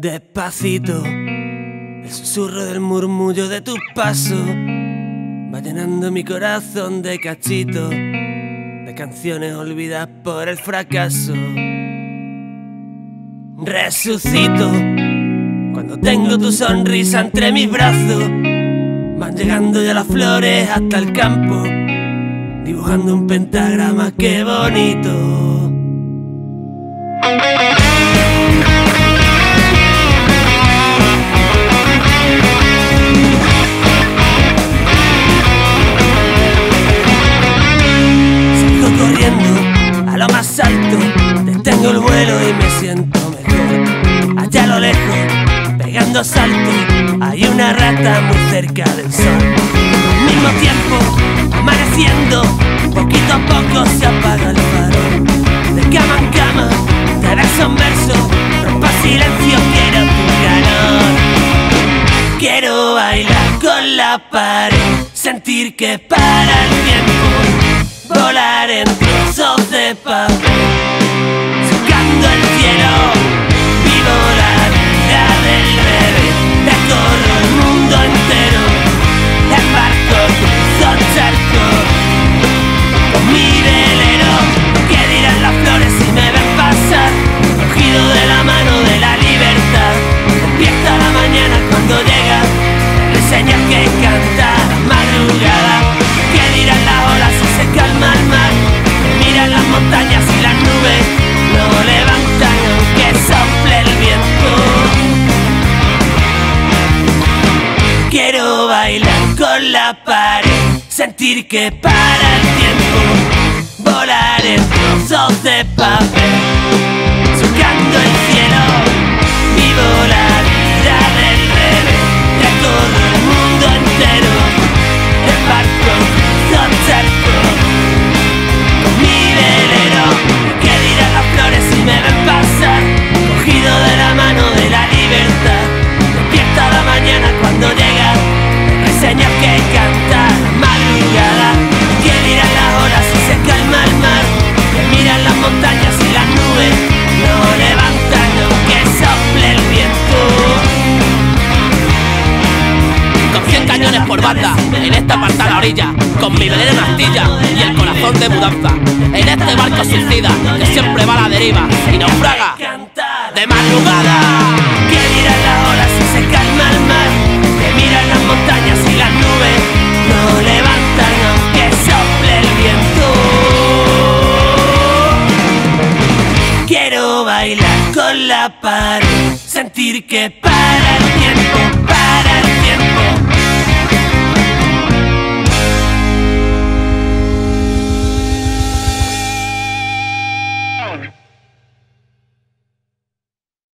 Despacito, el susurro del murmullo de tu paso va llenando mi corazón de cachitos, de canciones olvidadas por el fracaso. Resucito cuando tengo tu sonrisa entre mis brazos. Van llegando ya las flores hasta el campo, dibujando un pentagrama, qué bonito. Y me siento mejor. Allá a lo lejos, pegando saltos, hay una rata muy cerca del sol. Al mismo tiempo, amaneciendo, poquito a poco se apaga el faro. De cama en cama, te verso en verso, rompa silencio, quiero tu calor. Quiero bailar con la pared, sentir que para el tiempo, volar en trozos de papel. Con la pared, sentir que para el tiempo, volar en trozos de papel. En esta parte a la orilla, con mi veneno en astilla y el corazón de mudanza. En este barco suicida que siempre va a la deriva y naufraga de madrugada. Que miran las olas y se calma el mar, que miran las montañas y las nubes no levantan aunque sople el viento. Quiero bailar con la pared, sentir que para el tiempo